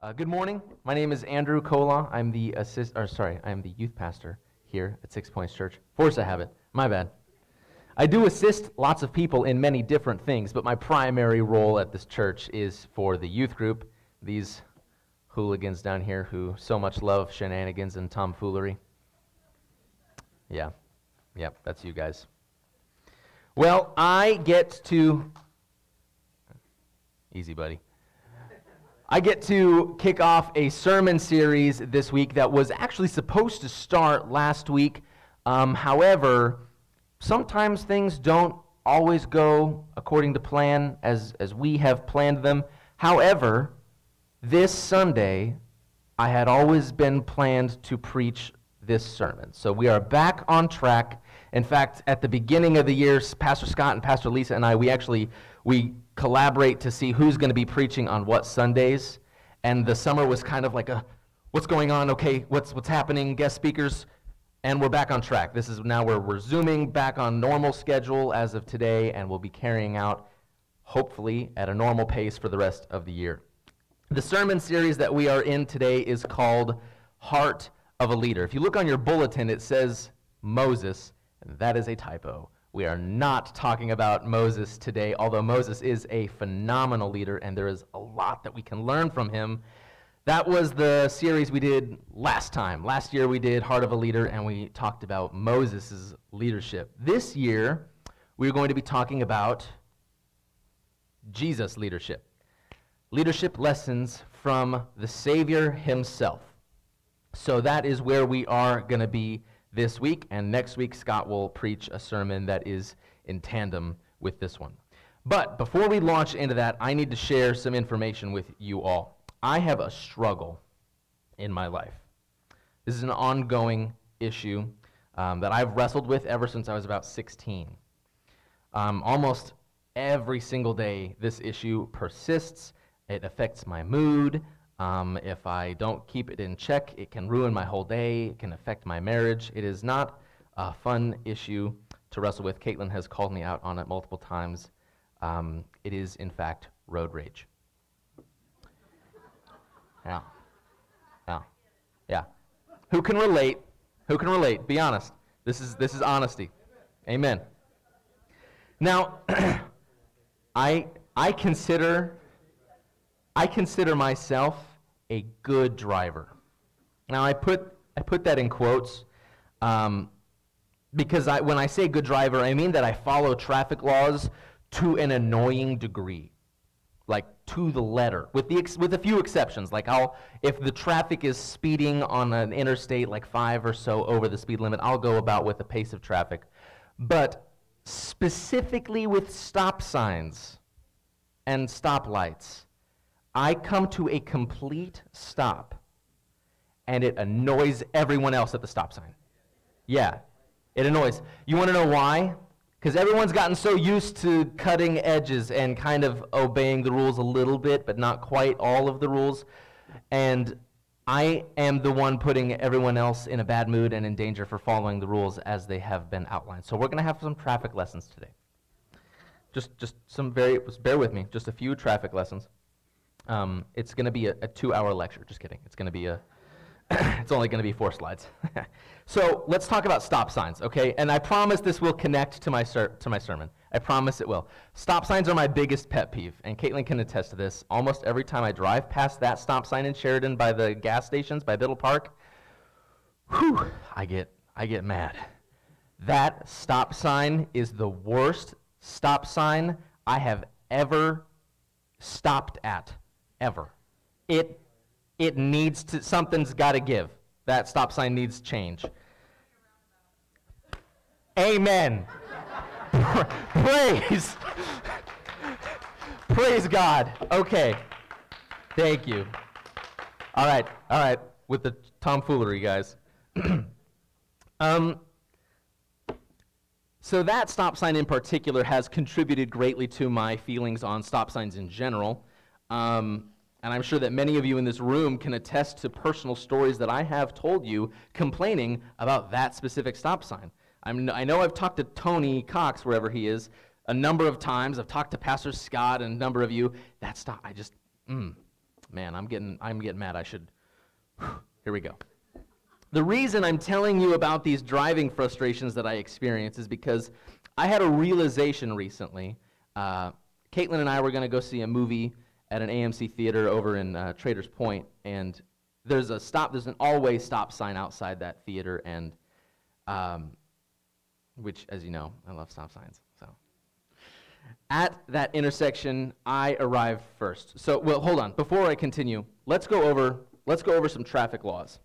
Uh, good morning. My name is Andrew Colaw. I'm the assist, or sorry, I'm the youth pastor here at Six Points Church. Force I have it. My bad. I do assist lots of people in many different things, but my primary role at this church is for the youth group. These hooligans down here who so much love shenanigans and tomfoolery. Yeah, yep, that's you guys. Well, I get to. Easy, buddy. I get to kick off a sermon series this week that was actually supposed to start last week. Um, however, sometimes things don't always go according to plan as, as we have planned them. However, this Sunday, I had always been planned to preach this sermon. So we are back on track. In fact, at the beginning of the year, Pastor Scott and Pastor Lisa and I, we actually we collaborate to see who's going to be preaching on what Sundays. And the summer was kind of like a, what's going on? Okay, what's what's happening? Guest speakers, and we're back on track. This is now where we're zooming back on normal schedule as of today, and we'll be carrying out, hopefully, at a normal pace for the rest of the year. The sermon series that we are in today is called Heart of a Leader. If you look on your bulletin, it says Moses, and that is a typo. We are not talking about Moses today, although Moses is a phenomenal leader and there is a lot that we can learn from him. That was the series we did last time. Last year we did Heart of a Leader and we talked about Moses' leadership. This year we're going to be talking about Jesus' leadership leadership lessons from the Savior himself. So that is where we are going to be this week, and next week Scott will preach a sermon that is in tandem with this one. But before we launch into that, I need to share some information with you all. I have a struggle in my life. This is an ongoing issue um, that I've wrestled with ever since I was about 16. Um, almost every single day, this issue persists it affects my mood. Um, if I don't keep it in check, it can ruin my whole day. It can affect my marriage. It is not a fun issue to wrestle with. Caitlin has called me out on it multiple times. Um, it is, in fact, road rage. Yeah. Yeah. Yeah. Who can relate? Who can relate? Be honest. This is, this is honesty. Amen. Now, I, I consider I consider myself a good driver. Now, I put, I put that in quotes um, because I, when I say good driver, I mean that I follow traffic laws to an annoying degree, like to the letter, with, the with a few exceptions. Like, I'll, if the traffic is speeding on an interstate like five or so over the speed limit, I'll go about with the pace of traffic. But specifically with stop signs and stoplights, I come to a complete stop and it annoys everyone else at the stop sign. Yeah, it annoys. You want to know why? Because everyone's gotten so used to cutting edges and kind of obeying the rules a little bit, but not quite all of the rules. And I am the one putting everyone else in a bad mood and in danger for following the rules as they have been outlined. So we're going to have some traffic lessons today. Just, just some very, bear with me, just a few traffic lessons. Um, it's going to be a, a two-hour lecture. Just kidding. It's going to be a. it's only going to be four slides. so let's talk about stop signs, okay? And I promise this will connect to my to my sermon. I promise it will. Stop signs are my biggest pet peeve, and Caitlin can attest to this. Almost every time I drive past that stop sign in Sheridan by the gas stations by Biddle Park, whew, I get I get mad. That stop sign is the worst stop sign I have ever stopped at ever. It, it needs to, something's got to give. That stop sign needs change. Amen. Praise. Praise God. Okay. Thank you. All right. All right. With the tomfoolery, guys. um, so that stop sign in particular has contributed greatly to my feelings on stop signs in general. Um, and I'm sure that many of you in this room can attest to personal stories that I have told you complaining about that specific stop sign. I'm, i know I've talked to Tony Cox, wherever he is, a number of times. I've talked to Pastor Scott and a number of you. That stop, I just, mm, Man, I'm getting, I'm getting mad. I should. Here we go. The reason I'm telling you about these driving frustrations that I experience is because I had a realization recently. Uh, Caitlin and I were going to go see a movie at an AMC theater over in uh, Traders Point, and there's a stop. There's an always stop sign outside that theater, and um, which, as you know, I love stop signs. So at that intersection, I arrive first. So, well, hold on. Before I continue, let's go over let's go over some traffic laws.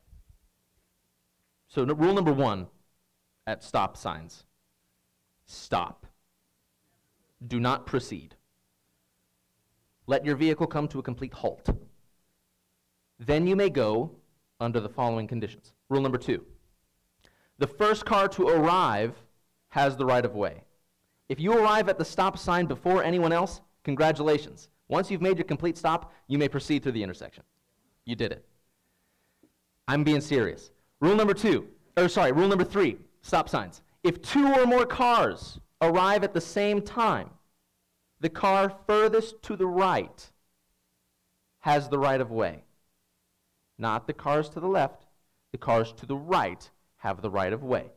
So, rule number one at stop signs: stop. Do not proceed. Let your vehicle come to a complete halt. Then you may go under the following conditions. Rule number two the first car to arrive has the right of way. If you arrive at the stop sign before anyone else, congratulations. Once you've made your complete stop, you may proceed through the intersection. You did it. I'm being serious. Rule number two, or sorry, rule number three stop signs. If two or more cars arrive at the same time, the car furthest to the right has the right of way. Not the cars to the left, the cars to the right have the right of way.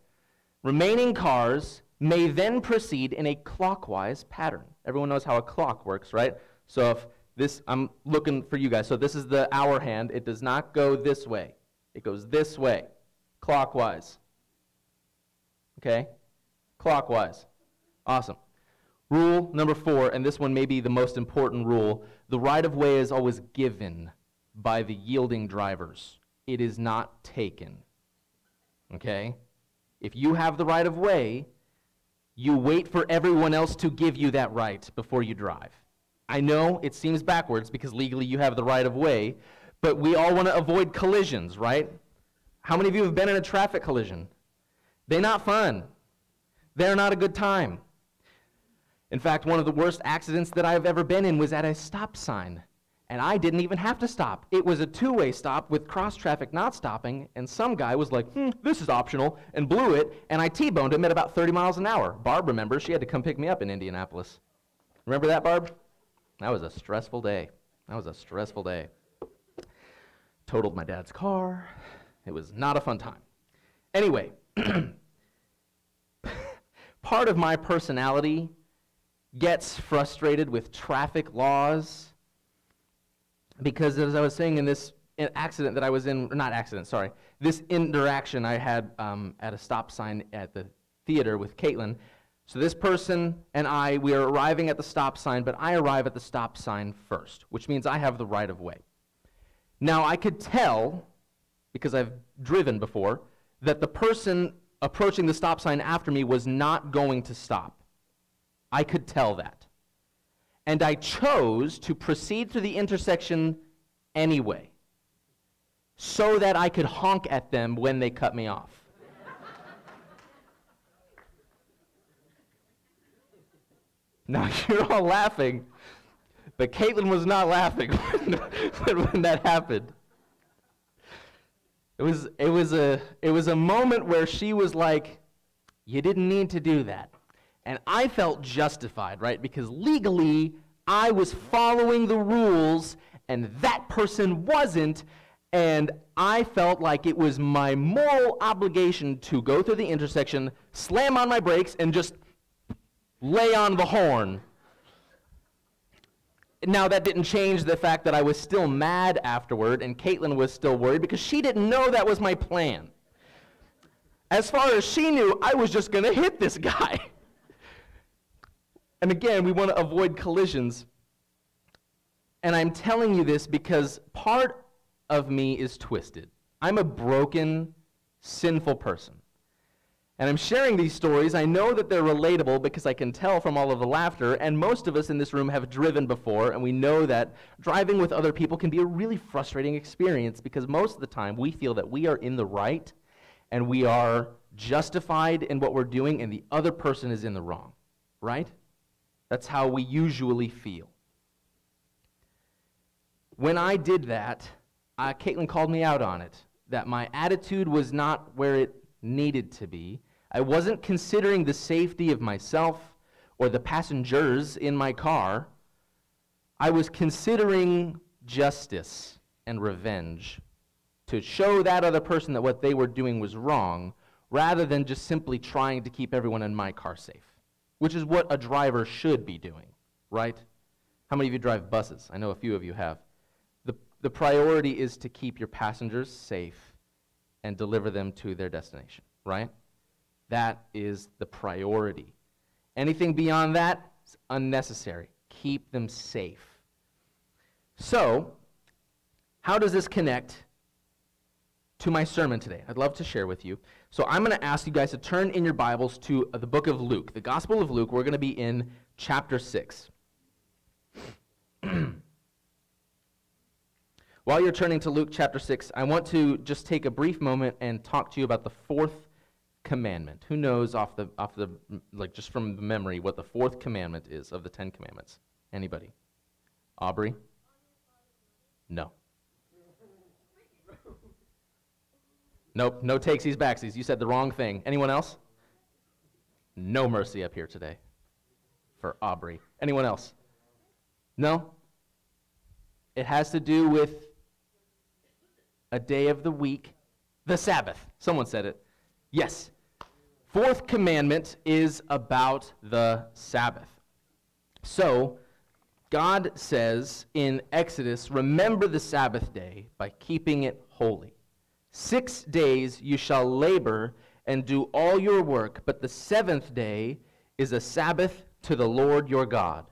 Remaining cars may then proceed in a clockwise pattern. Everyone knows how a clock works, right? So if this, I'm looking for you guys. So this is the hour hand. It does not go this way. It goes this way, clockwise. Okay? Clockwise. Awesome. Rule number four, and this one may be the most important rule the right of way is always given by the yielding drivers, it is not taken. Okay? If you have the right of way, you wait for everyone else to give you that right before you drive. I know it seems backwards because legally you have the right of way, but we all want to avoid collisions, right? How many of you have been in a traffic collision? They're not fun. They're not a good time. In fact, one of the worst accidents that I've ever been in was at a stop sign. And I didn't even have to stop. It was a two way stop with cross traffic not stopping, and some guy was like, hmm, this is optional, and blew it, and I T boned him at about 30 miles an hour. Barb remembers, she had to come pick me up in Indianapolis. Remember that, Barb? That was a stressful day. That was a stressful day. Totaled my dad's car. It was not a fun time. Anyway, part of my personality gets frustrated with traffic laws because, as I was saying in this accident that I was in, not accident, sorry, this interaction I had um, at a stop sign at the theater with Caitlin. So this person and I, we are arriving at the stop sign, but I arrive at the stop sign first, which means I have the right of way. Now, I could tell, because I've driven before, that the person approaching the stop sign after me was not going to stop. I could tell that. And I chose to proceed through the intersection anyway, so that I could honk at them when they cut me off. now, you're all laughing, but Caitlin was not laughing when, when that happened. It was, it, was a, it was a moment where she was like, You didn't need to do that. And I felt justified, right? Because legally, I was following the rules and that person wasn't. And I felt like it was my moral obligation to go through the intersection, slam on my brakes, and just lay on the horn. Now, that didn't change the fact that I was still mad afterward, and Caitlin was still worried because she didn't know that was my plan. As far as she knew, I was just going to hit this guy. And again, we want to avoid collisions. And I'm telling you this because part of me is twisted. I'm a broken, sinful person. And I'm sharing these stories. I know that they're relatable because I can tell from all of the laughter. And most of us in this room have driven before, and we know that driving with other people can be a really frustrating experience because most of the time we feel that we are in the right and we are justified in what we're doing, and the other person is in the wrong. Right? That's how we usually feel. When I did that, uh, Caitlin called me out on it, that my attitude was not where it needed to be. I wasn't considering the safety of myself or the passengers in my car. I was considering justice and revenge to show that other person that what they were doing was wrong rather than just simply trying to keep everyone in my car safe, which is what a driver should be doing, right? How many of you drive buses? I know a few of you have. The, the priority is to keep your passengers safe and deliver them to their destination, right? That is the priority. Anything beyond that is unnecessary. Keep them safe. So, how does this connect to my sermon today? I'd love to share with you. So, I'm going to ask you guys to turn in your Bibles to uh, the book of Luke, the Gospel of Luke. We're going to be in chapter 6. While you're turning to Luke chapter 6, I want to just take a brief moment and talk to you about the fourth commandment. Who knows off the off the like just from memory what the fourth commandment is of the 10 commandments? Anybody? Aubrey? No. Nope, no takesies backsies. You said the wrong thing. Anyone else? No mercy up here today for Aubrey. Anyone else? No? It has to do with a day of the week, the Sabbath. Someone said it. Yes. Fourth commandment is about the Sabbath. So, God says in Exodus, remember the Sabbath day by keeping it holy. Six days you shall labor and do all your work, but the seventh day is a Sabbath to the Lord your God.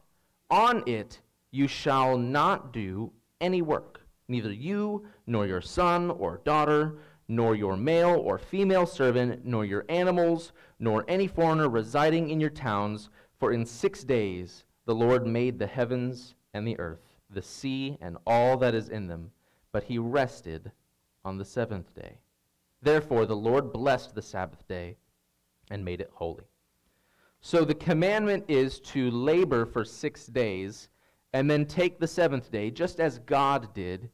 On it you shall not do any work, neither you, nor your son or daughter, nor your male or female servant, nor your animals, nor any foreigner residing in your towns, for in six days the Lord made the heavens and the earth, the sea, and all that is in them, but he rested on the seventh day. Therefore, the Lord blessed the Sabbath day and made it holy. So the commandment is to labor for six days and then take the seventh day, just as God did,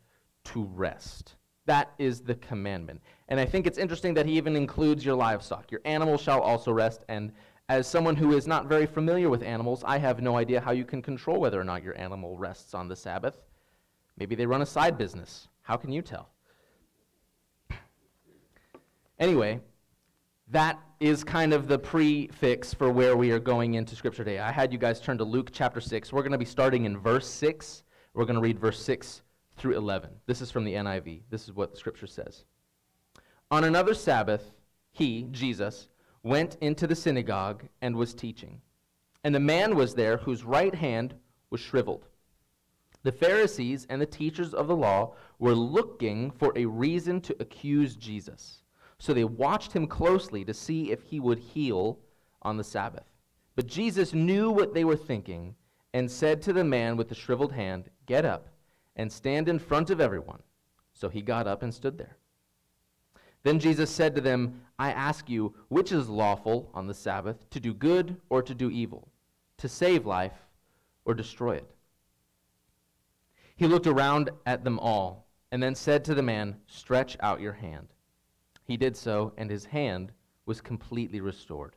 to rest. That is the commandment. And I think it's interesting that he even includes your livestock. Your animals shall also rest. And as someone who is not very familiar with animals, I have no idea how you can control whether or not your animal rests on the Sabbath. Maybe they run a side business. How can you tell? Anyway, that is kind of the prefix for where we are going into Scripture today. I had you guys turn to Luke chapter 6. We're going to be starting in verse 6. We're going to read verse 6 through 11. This is from the NIV. This is what the Scripture says. On another Sabbath, he, Jesus, went into the synagogue and was teaching. And a man was there whose right hand was shriveled. The Pharisees and the teachers of the law were looking for a reason to accuse Jesus. So they watched him closely to see if he would heal on the Sabbath. But Jesus knew what they were thinking and said to the man with the shriveled hand, Get up and stand in front of everyone. So he got up and stood there. Then Jesus said to them, I ask you, which is lawful on the Sabbath, to do good or to do evil, to save life or destroy it? He looked around at them all and then said to the man, Stretch out your hand. He did so, and his hand was completely restored.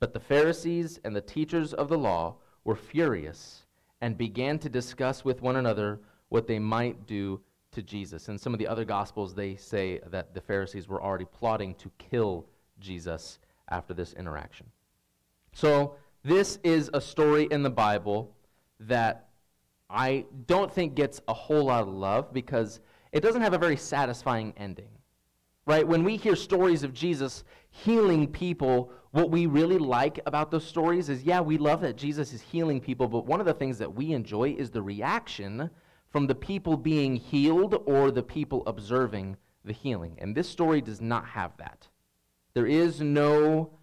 But the Pharisees and the teachers of the law were furious and began to discuss with one another what they might do to Jesus. In some of the other Gospels, they say that the Pharisees were already plotting to kill Jesus after this interaction. So, this is a story in the Bible that I don't think gets a whole lot of love because it doesn't have a very satisfying ending right? When we hear stories of Jesus healing people, what we really like about those stories is yeah, we love that Jesus is healing people, but one of the things that we enjoy is the reaction from the people being healed or the people observing the healing. And this story does not have that. There is no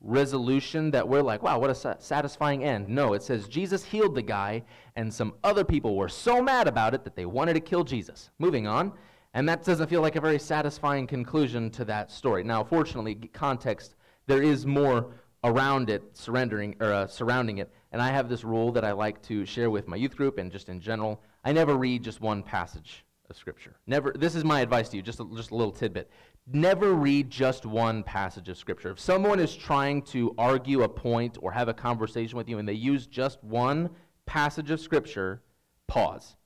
resolution that we're like, wow, what a satisfying end. No, it says Jesus healed the guy, and some other people were so mad about it that they wanted to kill Jesus. Moving on. And that doesn't feel like a very satisfying conclusion to that story. Now, fortunately, context, there is more around it, surrendering or uh, surrounding it. And I have this rule that I like to share with my youth group and just in general. I never read just one passage of scripture. Never. This is my advice to you. Just a, just a little tidbit. Never read just one passage of scripture. If someone is trying to argue a point or have a conversation with you and they use just one passage of scripture, pause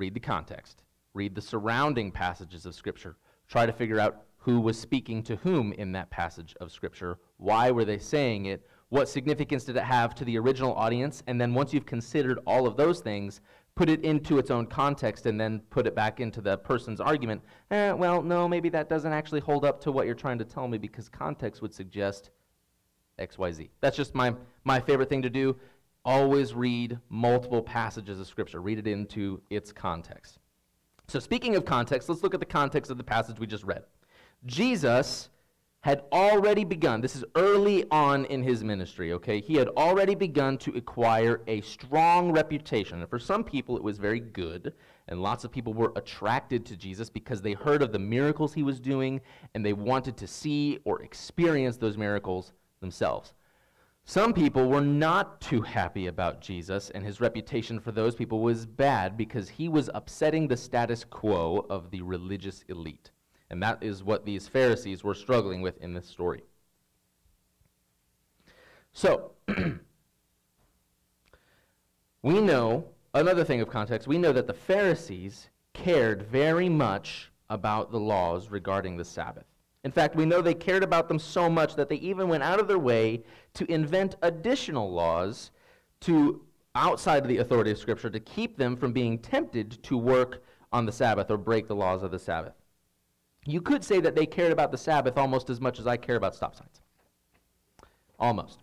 read the context, read the surrounding passages of Scripture, try to figure out who was speaking to whom in that passage of Scripture, why were they saying it, what significance did it have to the original audience, and then once you've considered all of those things, put it into its own context and then put it back into the person's argument. Eh, well, no, maybe that doesn't actually hold up to what you're trying to tell me because context would suggest XYZ. That's just my, my favorite thing to do. Always read multiple passages of Scripture, read it into its context. So, speaking of context, let's look at the context of the passage we just read. Jesus had already begun, this is early on in his ministry, okay? He had already begun to acquire a strong reputation. And for some people, it was very good, and lots of people were attracted to Jesus because they heard of the miracles he was doing and they wanted to see or experience those miracles themselves. Some people were not too happy about Jesus, and his reputation for those people was bad because he was upsetting the status quo of the religious elite. And that is what these Pharisees were struggling with in this story. So, we know another thing of context we know that the Pharisees cared very much about the laws regarding the Sabbath. In fact, we know they cared about them so much that they even went out of their way to invent additional laws to outside of the authority of Scripture to keep them from being tempted to work on the Sabbath or break the laws of the Sabbath. You could say that they cared about the Sabbath almost as much as I care about stop signs. Almost.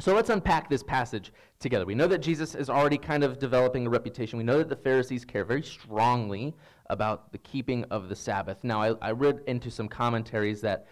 So let's unpack this passage together. We know that Jesus is already kind of developing a reputation. We know that the Pharisees care very strongly about the keeping of the Sabbath. Now, I, I read into some commentaries that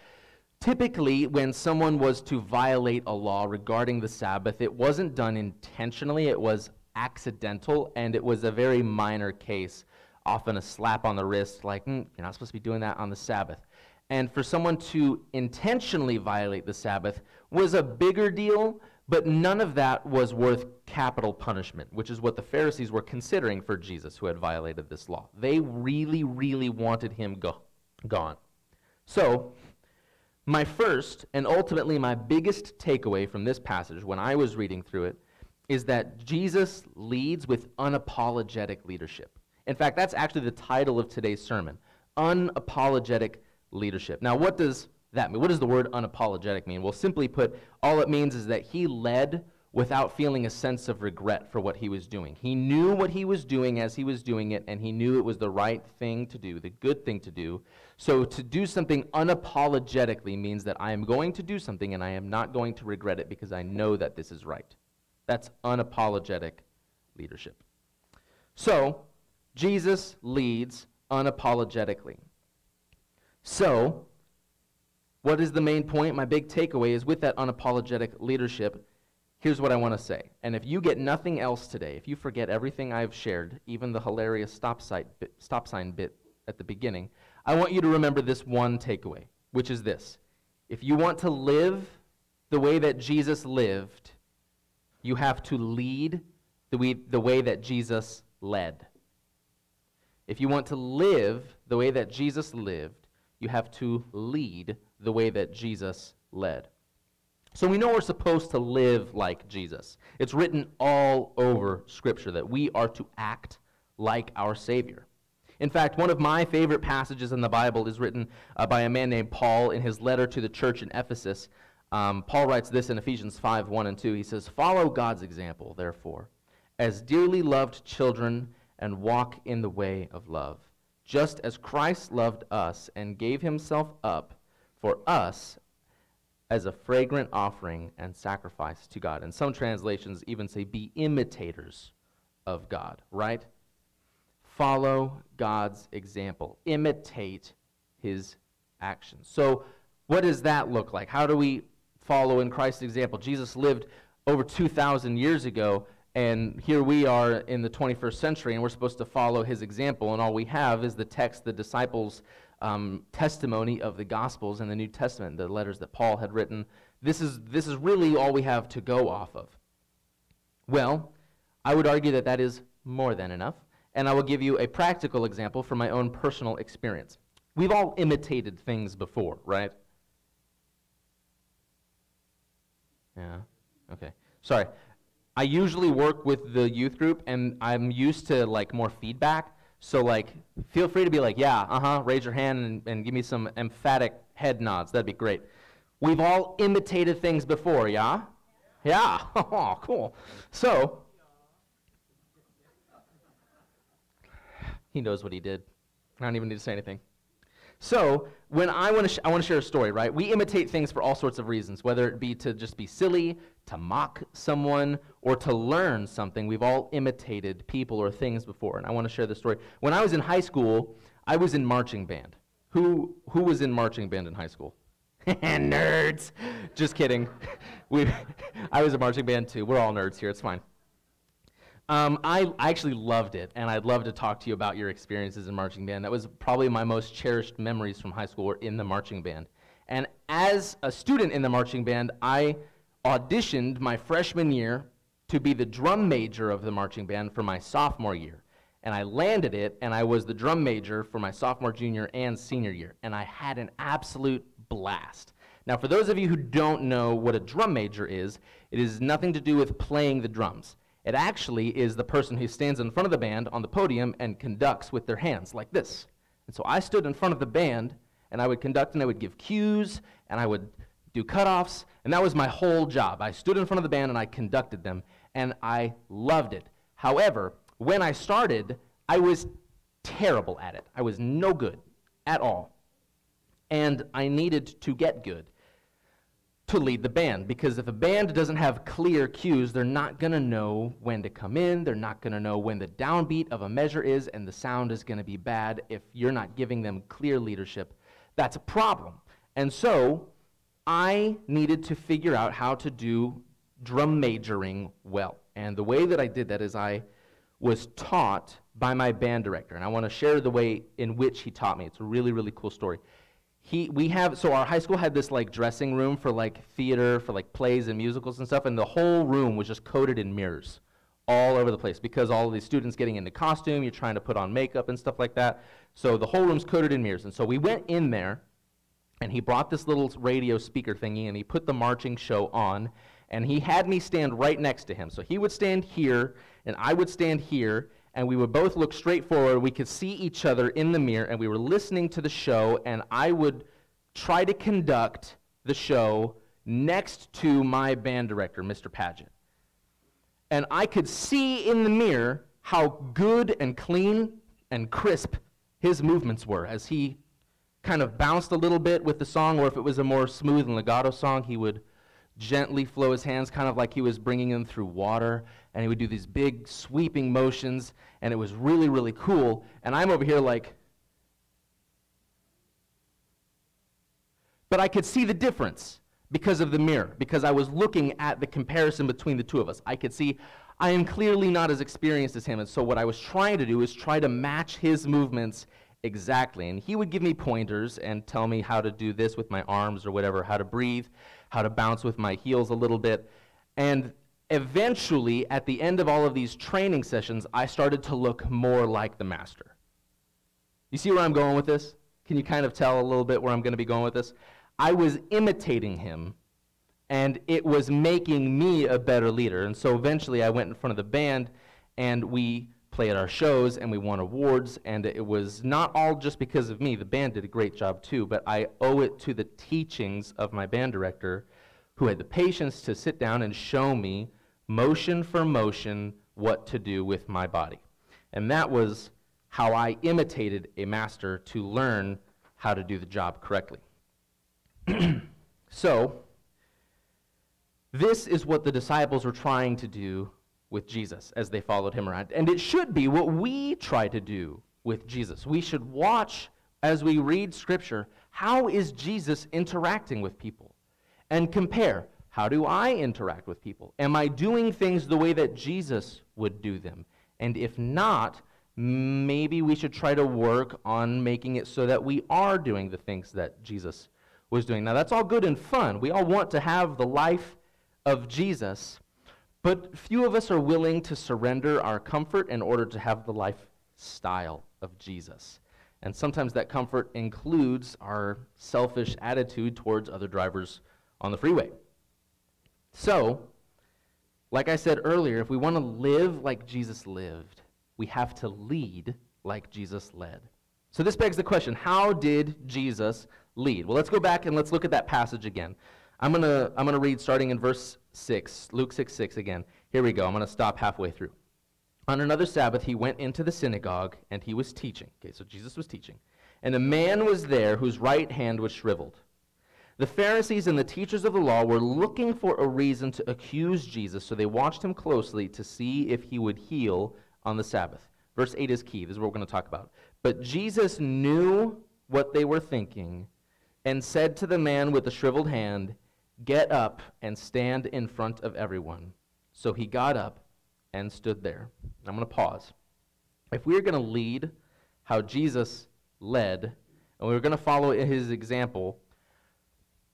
typically when someone was to violate a law regarding the Sabbath, it wasn't done intentionally, it was accidental, and it was a very minor case often a slap on the wrist, like, mm, you're not supposed to be doing that on the Sabbath. And for someone to intentionally violate the Sabbath was a bigger deal, but none of that was worth capital punishment, which is what the Pharisees were considering for Jesus, who had violated this law. They really, really wanted him go- gone. So, my first and ultimately my biggest takeaway from this passage when I was reading through it is that Jesus leads with unapologetic leadership. In fact, that's actually the title of today's sermon Unapologetic Leadership. Now, what does that mean? What does the word unapologetic mean? Well, simply put, all it means is that he led without feeling a sense of regret for what he was doing. He knew what he was doing as he was doing it, and he knew it was the right thing to do, the good thing to do. So to do something unapologetically means that I am going to do something and I am not going to regret it because I know that this is right. That's unapologetic leadership. So, Jesus leads unapologetically. So, what is the main point? My big takeaway is with that unapologetic leadership, here's what I want to say. And if you get nothing else today, if you forget everything I've shared, even the hilarious stop, bit, stop sign bit at the beginning, I want you to remember this one takeaway, which is this. If you want to live the way that Jesus lived, you have to lead the way, the way that Jesus led. If you want to live the way that Jesus lived, you have to lead the way that Jesus led. So we know we're supposed to live like Jesus. It's written all over Scripture that we are to act like our Savior. In fact, one of my favorite passages in the Bible is written uh, by a man named Paul in his letter to the church in Ephesus. Um, Paul writes this in Ephesians 5 1 and 2. He says, Follow God's example, therefore, as dearly loved children and walk in the way of love, just as Christ loved us and gave himself up for us as a fragrant offering and sacrifice to God. And some translations even say, be imitators of God, right? Follow God's example, imitate his actions. So, what does that look like? How do we follow in Christ's example? Jesus lived over 2,000 years ago and here we are in the 21st century, and we're supposed to follow his example, and all we have is the text, the disciples' um, testimony of the Gospels and the New Testament, the letters that Paul had written. This is, this is really all we have to go off of. Well, I would argue that that is more than enough, and I will give you a practical example from my own personal experience. We've all imitated things before, right? Yeah? Okay. Sorry. I usually work with the youth group, and I'm used to like more feedback. So like, feel free to be like, yeah, uh huh, raise your hand and, and give me some emphatic head nods. That'd be great. We've all imitated things before, yeah? Yeah. Oh, cool. So, he knows what he did. I don't even need to say anything. So, when I want to, I want to share a story, right? We imitate things for all sorts of reasons, whether it be to just be silly, to mock someone, or to learn something. We've all imitated people or things before, and I want to share this story. When I was in high school, I was in marching band. Who who was in marching band in high school? nerds. Just kidding. we, I was in marching band too. We're all nerds here. It's fine. Um, I, I actually loved it, and I'd love to talk to you about your experiences in marching band. That was probably my most cherished memories from high school were in the marching band. And as a student in the marching band, I auditioned my freshman year to be the drum major of the marching band for my sophomore year. And I landed it, and I was the drum major for my sophomore, junior, and senior year. And I had an absolute blast. Now, for those of you who don't know what a drum major is, it is nothing to do with playing the drums. It actually is the person who stands in front of the band on the podium and conducts with their hands like this. And so I stood in front of the band and I would conduct and I would give cues and I would do cutoffs, and that was my whole job. I stood in front of the band and I conducted them, and I loved it. However, when I started, I was terrible at it. I was no good at all. And I needed to get good to lead the band because if a band doesn't have clear cues, they're not going to know when to come in, they're not going to know when the downbeat of a measure is, and the sound is going to be bad if you're not giving them clear leadership. That's a problem. And so I needed to figure out how to do drum majoring well. And the way that I did that is I was taught by my band director. And I want to share the way in which he taught me. It's a really, really cool story he we have so our high school had this like dressing room for like theater for like plays and musicals and stuff and the whole room was just coated in mirrors all over the place because all of these students getting into costume you're trying to put on makeup and stuff like that. So the whole room's coated in mirrors. And so we went in there and he brought this little radio speaker thingy and he put the marching show on and he had me stand right next to him. So he would stand here and i would stand here and we would both look straight forward. We could see each other in the mirror, and we were listening to the show, and I would try to conduct the show next to my band director, Mr. Paget. And I could see in the mirror how good and clean and crisp his movements were as he kind of bounced a little bit with the song, or if it was a more smooth and legato song, he would gently flow his hands, kind of like he was bringing them through water. And he would do these big sweeping motions, and it was really, really cool. And I'm over here like, but I could see the difference because of the mirror, because I was looking at the comparison between the two of us. I could see I am clearly not as experienced as him, and so what I was trying to do is try to match his movements exactly. And he would give me pointers and tell me how to do this with my arms or whatever, how to breathe how to bounce with my heels a little bit. And eventually, at the end of all of these training sessions, I started to look more like the master. You see where I'm going with this? Can you kind of tell a little bit where I'm going to be going with this? I was imitating him, and it was making me a better leader. And so eventually, I went in front of the band, and we played our shows and we won awards and it was not all just because of me. The band did a great job too but i owe it to the teachings of my band director who had the patience to sit down and show me motion for motion what to do with my body. And that was how i imitated a master to learn how to do the job correctly. So this is what the disciples were trying to do with Jesus as they followed him around. And it should be what we try to do with Jesus. We should watch as we read Scripture how is Jesus interacting with people? And compare how do I interact with people? Am I doing things the way that Jesus would do them? And if not, maybe we should try to work on making it so that we are doing the things that Jesus was doing. Now, that's all good and fun. We all want to have the life of Jesus. But few of us are willing to surrender our comfort in order to have the lifestyle of Jesus. And sometimes that comfort includes our selfish attitude towards other drivers on the freeway. So, Like I said earlier, if we want to live like Jesus lived, we have to lead like Jesus led. So this begs the question how did Jesus lead? Well, let's go back and let's look at that passage again. I'm going to I'm going to read starting in verse 6, Luke 6 6 again. Here we go. I'm going to stop halfway through. On another Sabbath, he went into the synagogue and he was teaching. Okay, so Jesus was teaching. And a man was there whose right hand was shriveled. The Pharisees and the teachers of the law were looking for a reason to accuse Jesus, so they watched him closely to see if he would heal on the Sabbath. Verse 8 is key. This is what we're going to talk about. But Jesus knew what they were thinking and said to the man with the shriveled hand, Get up and stand in front of everyone. So he got up and stood there. I'm going to pause. If we are going to lead how Jesus led, and we are going to follow his example,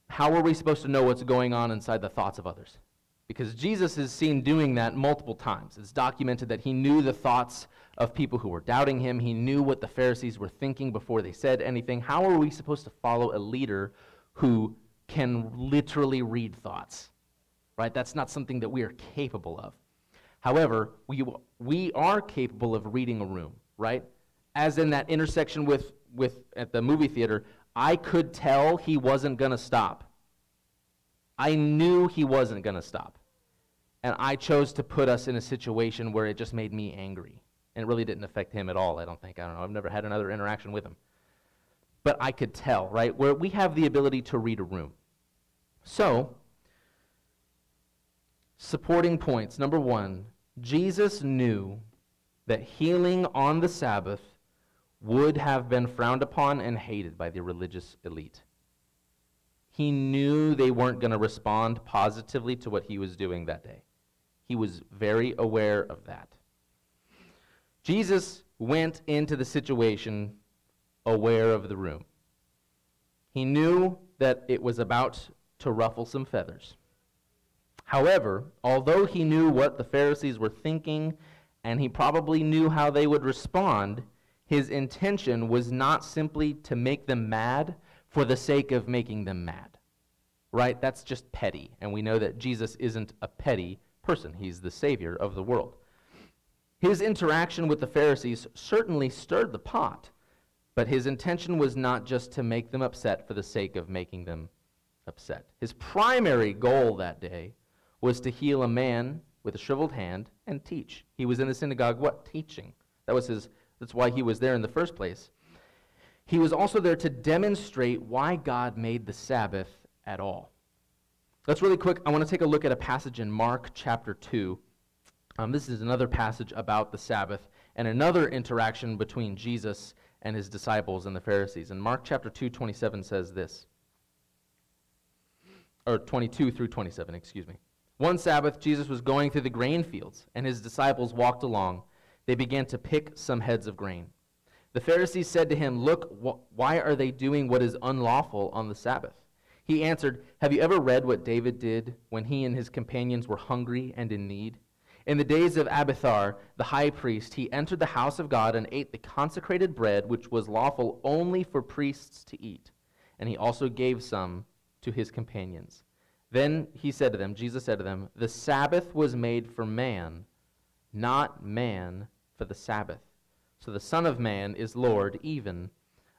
how are we supposed to know what's going on inside the thoughts of others? Because Jesus is seen doing that multiple times. It's documented that he knew the thoughts of people who were doubting him. He knew what the Pharisees were thinking before they said anything. How are we supposed to follow a leader who can literally read thoughts? Right? That's not something that we are capable of. However, we, we are capable of reading a room, right? As in that intersection with, with at the movie theater, I could tell he wasn't going to stop. I knew he wasn't going to stop. And I chose to put us in a situation where it just made me angry. And it really didn't affect him at all, I don't think. I don't know. I've never had another interaction with him. But I could tell, right? Where we have the ability to read a room. So, supporting points. Number one, Jesus knew that healing on the Sabbath would have been frowned upon and hated by the religious elite. He knew they weren't going to respond positively to what he was doing that day. He was very aware of that. Jesus went into the situation aware of the room. He knew that it was about to ruffle some feathers. However, although he knew what the Pharisees were thinking and he probably knew how they would respond, his intention was not simply to make them mad for the sake of making them mad. Right? That's just petty. And we know that Jesus isn't a petty person, he's the Savior of the world. His interaction with the Pharisees certainly stirred the pot, but his intention was not just to make them upset for the sake of making them upset. His primary goal that day was to heal a man with a shriveled hand and teach. He was in the synagogue, what? Teaching. That was his that's why he was there in the first place. He was also there to demonstrate why God made the Sabbath at all. Let's really quick, I want to take a look at a passage in Mark chapter 2. Um, this is another passage about the Sabbath and another interaction between Jesus and his disciples and the Pharisees. And Mark chapter 2, 27 says this. Or 22 through 27, excuse me. One Sabbath, Jesus was going through the grain fields, and his disciples walked along they began to pick some heads of grain. The Pharisees said to him, Look, wh- why are they doing what is unlawful on the Sabbath? He answered, Have you ever read what David did when he and his companions were hungry and in need? In the days of Abiathar, the high priest, he entered the house of God and ate the consecrated bread, which was lawful only for priests to eat. And he also gave some to his companions. Then he said to them, Jesus said to them, The Sabbath was made for man, not man for the Sabbath. So the Son of Man is Lord even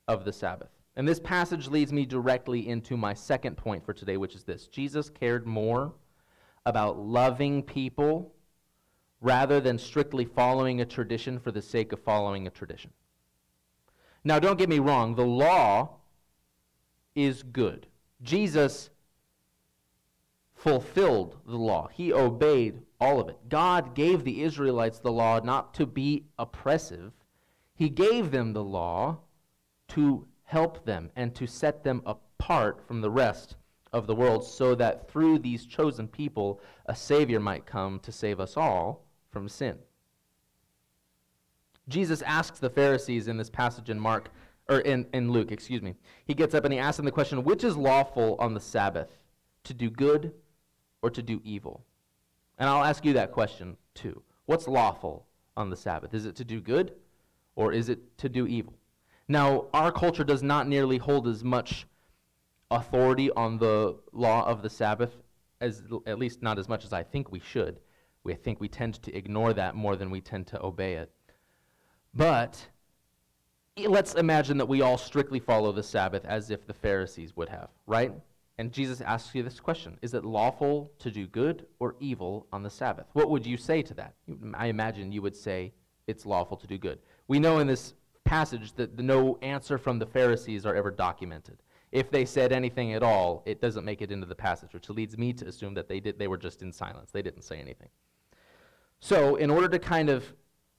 of the Sabbath. And this passage leads me directly into my second point for today, which is this Jesus cared more about loving people rather than strictly following a tradition for the sake of following a tradition. Now, don't get me wrong, the law is good. Jesus fulfilled the law, he obeyed all of it. God gave the Israelites the law not to be oppressive, He gave them the law to help them and to set them apart from the rest of the world so that through these chosen people a Savior might come to save us all from sin. Jesus asks the Pharisees in this passage in Mark, or in, in Luke, excuse me. He gets up and he asks them the question, which is lawful on the Sabbath, to do good or to do evil? And I'll ask you that question too. What's lawful on the Sabbath? Is it to do good or is it to do evil? Now, our culture does not nearly hold as much authority on the law of the Sabbath, as, at least not as much as I think we should. We think we tend to ignore that more than we tend to obey it. But let's imagine that we all strictly follow the Sabbath as if the Pharisees would have, right? And Jesus asks you this question Is it lawful to do good or evil on the Sabbath? What would you say to that? I imagine you would say it's lawful to do good. We know in this passage that the, no answer from the Pharisees are ever documented. If they said anything at all, it doesn't make it into the passage, which leads me to assume that they, did, they were just in silence. They didn't say anything. So, in order to kind of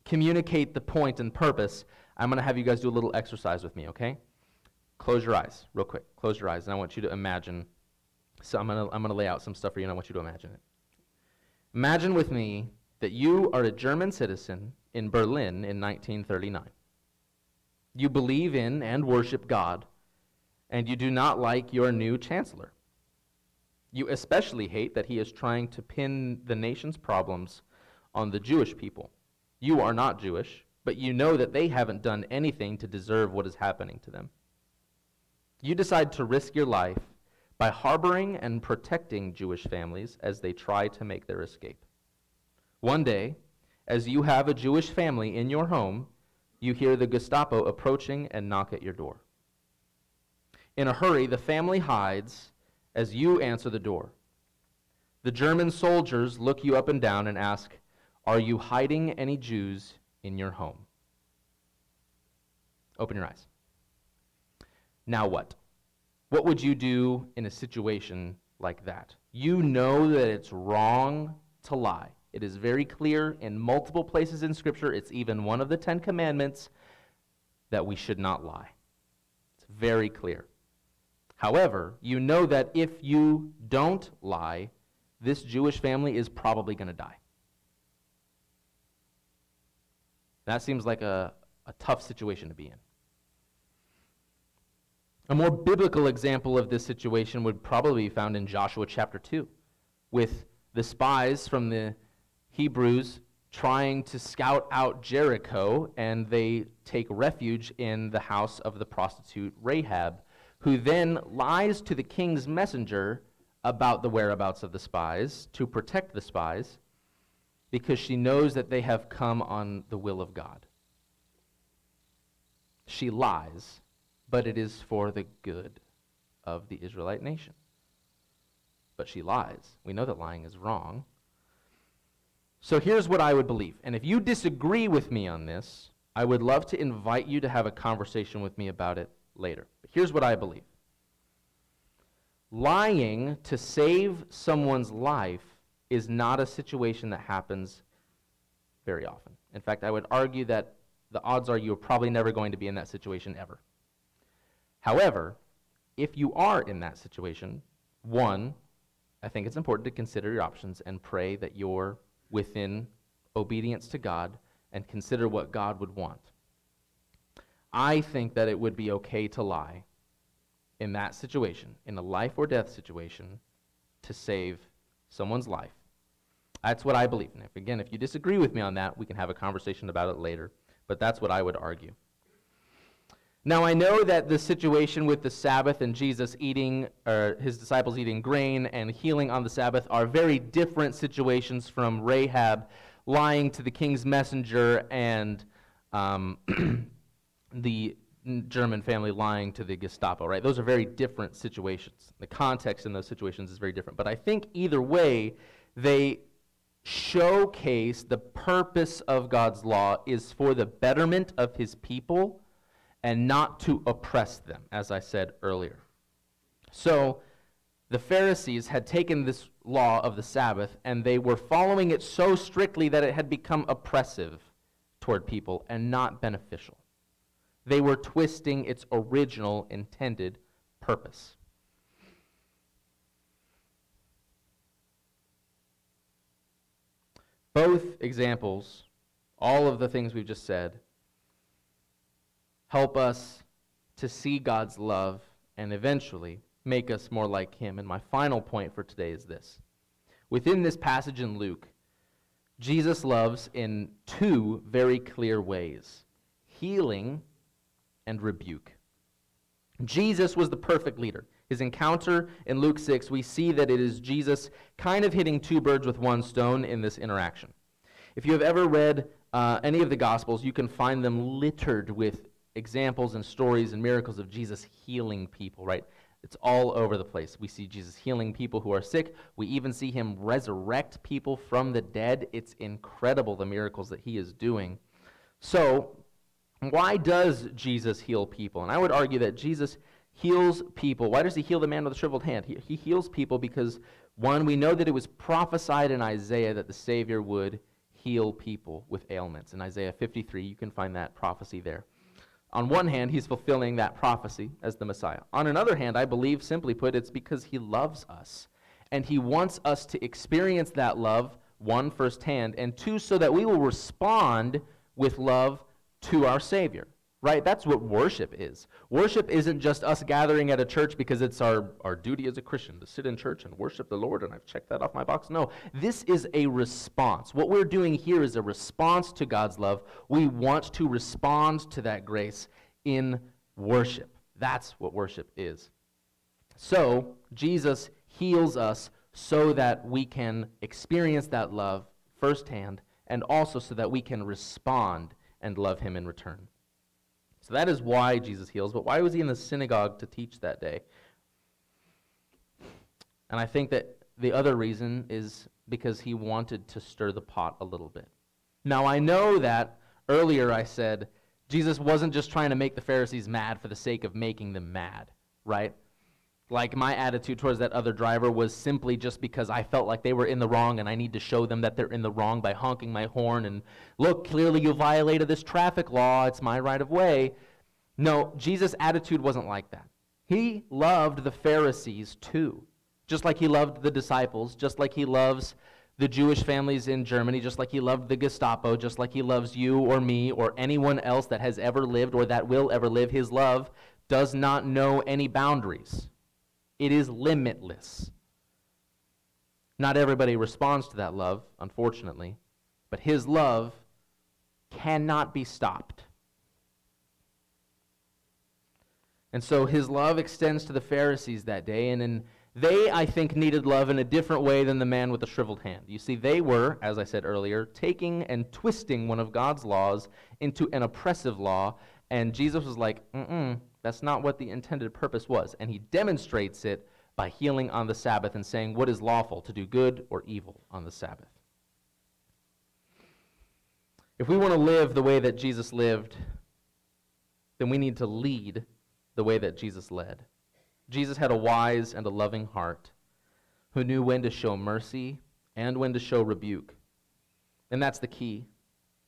communicate the point and purpose, I'm going to have you guys do a little exercise with me, okay? Close your eyes, real quick. Close your eyes, and I want you to imagine. So I'm going to I'm going to lay out some stuff for you, and I want you to imagine it. Imagine with me that you are a German citizen in Berlin in 1939. You believe in and worship God, and you do not like your new chancellor. You especially hate that he is trying to pin the nation's problems on the Jewish people. You are not Jewish, but you know that they haven't done anything to deserve what is happening to them. You decide to risk your life by harboring and protecting Jewish families as they try to make their escape. One day, as you have a Jewish family in your home, you hear the Gestapo approaching and knock at your door. In a hurry, the family hides as you answer the door. The German soldiers look you up and down and ask, Are you hiding any Jews in your home? Open your eyes. Now what? What would you do in a situation like that? You know that it's wrong to lie. It is very clear in multiple places in Scripture. It's even one of the Ten Commandments that we should not lie. It's very clear. However, you know that if you don't lie, this Jewish family is probably going to die. That seems like a, a tough situation to be in. A more biblical example of this situation would probably be found in Joshua chapter 2, with the spies from the Hebrews trying to scout out Jericho, and they take refuge in the house of the prostitute Rahab, who then lies to the king's messenger about the whereabouts of the spies to protect the spies because she knows that they have come on the will of God. She lies but it is for the good of the Israelite nation. But she lies. We know that lying is wrong. So here's what I would believe. And if you disagree with me on this, I would love to invite you to have a conversation with me about it later. But here's what I believe lying to save someone's life is not a situation that happens very often. In fact, I would argue that the odds are you're probably never going to be in that situation ever. However, if you are in that situation, one, I think it's important to consider your options and pray that you're within obedience to God and consider what God would want. I think that it would be okay to lie in that situation, in a life or death situation, to save someone's life. That's what I believe. And if, again, if you disagree with me on that, we can have a conversation about it later. But that's what I would argue. Now, I know that the situation with the Sabbath and Jesus eating, or his disciples eating grain and healing on the Sabbath are very different situations from Rahab lying to the king's messenger and um, the German family lying to the Gestapo, right? Those are very different situations. The context in those situations is very different. But I think either way, they showcase the purpose of God's law is for the betterment of his people and not to oppress them, as I said earlier. So the Pharisees had taken this law of the Sabbath and they were following it so strictly that it had become oppressive toward people and not beneficial. They were twisting its original intended purpose. Both examples, all of the things we've just said, help us to see God's love and eventually make us more like Him. And my final point for today is this within this passage in Luke, Jesus loves in two very clear ways healing and rebuke. Jesus was the perfect leader. His encounter in Luke 6, we see that it is Jesus kind of hitting two birds with one stone in this interaction. If you have ever read uh, any of the Gospels, you can find them littered with examples and stories and miracles of Jesus healing people, right? It's all over the place. We see Jesus healing people who are sick. We even see him resurrect people from the dead. It's incredible the miracles that he is doing. So, why does Jesus heal people? And I would argue that Jesus heals people. Why does he heal the man with the shriveled hand? He, he heals people because, one, we know that it was prophesied in Isaiah that the Savior would heal people with ailments. In Isaiah 53, you can find that prophecy there. On one hand, he's fulfilling that prophecy as the Messiah. On another hand, I believe, simply put, it's because he loves us. And he wants us to experience that love, one, firsthand, and two, so that we will respond with love to our Savior right? That's what worship is. Worship isn't just us gathering at a church because it's our, our duty as a Christian to sit in church and worship the Lord, and I've checked that off my box. No, this is a response. What we're doing here is a response to God's love. We want to respond to that grace in worship. That's what worship is. So, Jesus heals us so that we can experience that love firsthand and also so that we can respond and love Him in return. So that is why Jesus heals. But why was he in the synagogue to teach that day? And I think that the other reason is because he wanted to stir the pot a little bit. Now, I know that earlier I said Jesus wasn't just trying to make the Pharisees mad for the sake of making them mad, right? Like my attitude towards that other driver was simply just because I felt like they were in the wrong and I need to show them that they're in the wrong by honking my horn and look, clearly you violated this traffic law. It's my right of way. No, Jesus' attitude wasn't like that. He loved the Pharisees too, just like he loved the disciples, just like he loves the Jewish families in Germany, just like he loved the Gestapo, just like he loves you or me or anyone else that has ever lived or that will ever live. His love does not know any boundaries. It is limitless. Not everybody responds to that love, unfortunately, but his love cannot be stopped. And so his love extends to the Pharisees that day, and in, they, I think, needed love in a different way than the man with the shriveled hand. You see, they were, as I said earlier, taking and twisting one of God's laws into an oppressive law, and Jesus was like, mm-mm, that's not what the intended purpose was. And he demonstrates it by healing on the Sabbath and saying what is lawful to do good or evil on the Sabbath. If we want to live the way that Jesus lived, then we need to lead the way that Jesus led. Jesus had a wise and a loving heart who knew when to show mercy and when to show rebuke. And that's the key.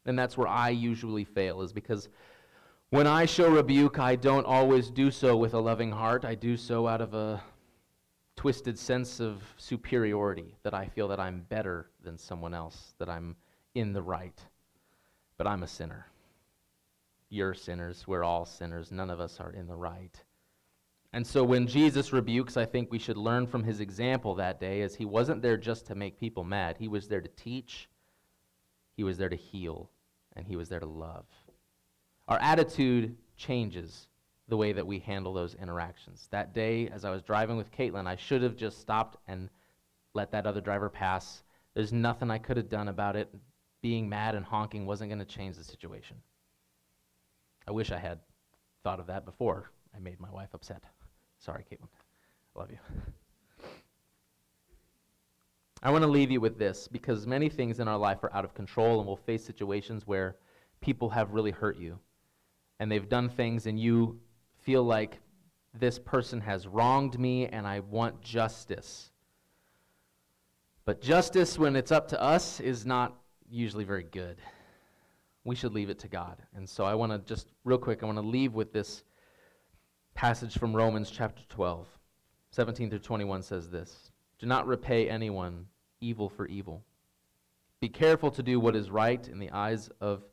And that's where I usually fail, is because when I show rebuke, I don't always do so with a loving heart. I do so out of a twisted sense of superiority, that I feel that I'm better than someone else, that I'm in the right. But I'm a sinner. You're sinners. We're all sinners. None of us are in the right. And so when Jesus rebukes, I think we should learn from his example that day, as he wasn't there just to make people mad. He was there to teach, he was there to heal, and he was there to love. Our attitude changes the way that we handle those interactions. That day, as I was driving with Caitlin, I should have just stopped and let that other driver pass. There's nothing I could have done about it. Being mad and honking wasn't going to change the situation. I wish I had thought of that before I made my wife upset. Sorry, Caitlin. I love you. I want to leave you with this because many things in our life are out of control and we'll face situations where people have really hurt you and they've done things and you feel like this person has wronged me and I want justice. But justice, when it's up to us, is not usually very good. We should leave it to God. And so I want to just, real quick, I want to leave with this passage from Romans chapter 12. 17 through 21 says this Do not repay anyone evil for evil. Be careful to do what is right in the eyes of,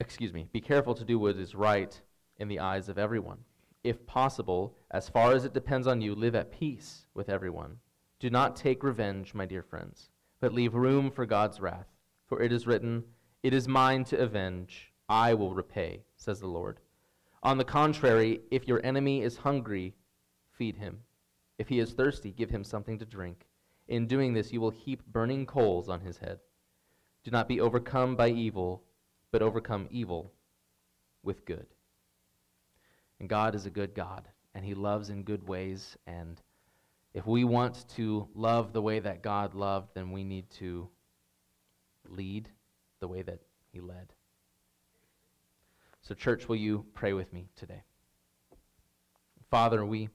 excuse me, be careful to do what is right in the eyes of everyone. If possible, as far as it depends on you, live at peace with everyone. Do not take revenge, my dear friends, but leave room for God's wrath. For it is written, It is mine to avenge, I will repay, says the Lord. On the contrary, if your enemy is hungry, feed him. If he is thirsty, give him something to drink. In doing this, you will heap burning coals on his head. Do not be overcome by evil, but overcome evil with good. And God is a good God, and he loves in good ways. And if we want to love the way that God loved, then we need to lead the way that he led. So, church, will you pray with me today? Father, we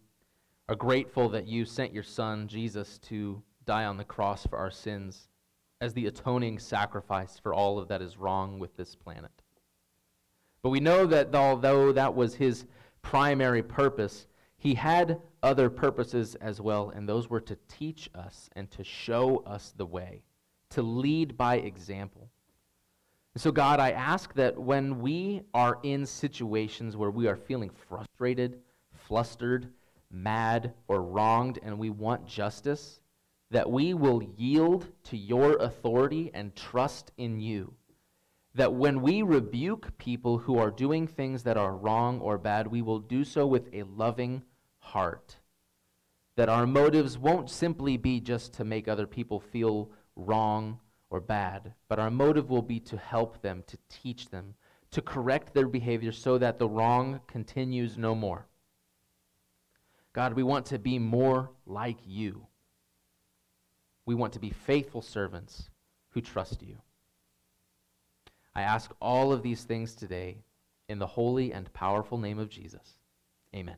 are grateful that you sent your Son, Jesus, to die on the cross for our sins as the atoning sacrifice for all of that is wrong with this planet. But we know that although that was his primary purpose, he had other purposes as well, and those were to teach us and to show us the way, to lead by example. And so, God, I ask that when we are in situations where we are feeling frustrated, flustered, mad, or wronged, and we want justice, that we will yield to your authority and trust in you. That when we rebuke people who are doing things that are wrong or bad, we will do so with a loving heart. That our motives won't simply be just to make other people feel wrong or bad, but our motive will be to help them, to teach them, to correct their behavior so that the wrong continues no more. God, we want to be more like you. We want to be faithful servants who trust you. I ask all of these things today in the holy and powerful name of Jesus. Amen.